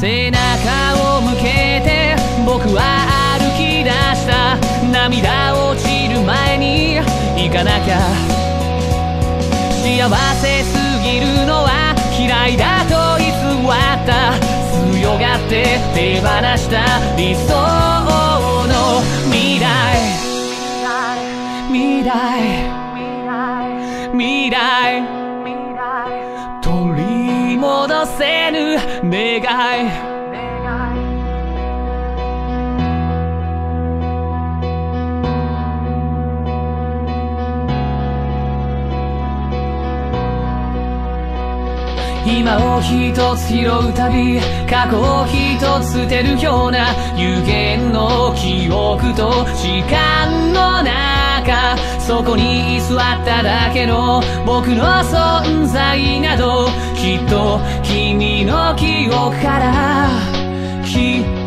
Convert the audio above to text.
背中を向けて僕は歩き出した涙落ちる前に行かなきゃ幸せすぎるのは嫌いだと偽った強がって手放した理想の未来未来。未来。未来。せぬ願い。今を一つ拾うたび過去を一つ捨てるような有限の記憶と時間の中そこに居座っただけの僕の存在などきっと君の記憶から消